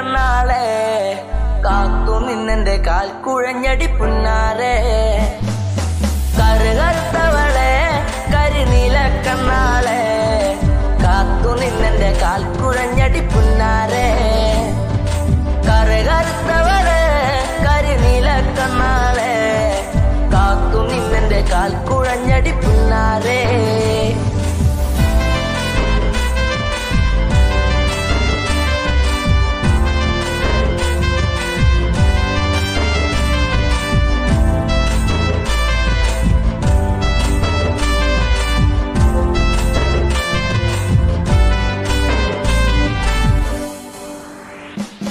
കണ്ണാളെ. കാത്തു നിന്നെന്റെ കാൽ കുഴഞ്ഞടി പുന്നാരെ. കറുകറുത്തവളെ കരിനീല കണ്ണാളെ. കാത്തു നിന്നെന്റെ കാൽ കുഴഞ്ഞടി പുന്നാരെ. കറുകറുത്തവളെ കരിനീല കണ്ണാളെ. കാത്തു നിന്നെന്റെ കാൽ കുഴഞ്ഞടി Bye.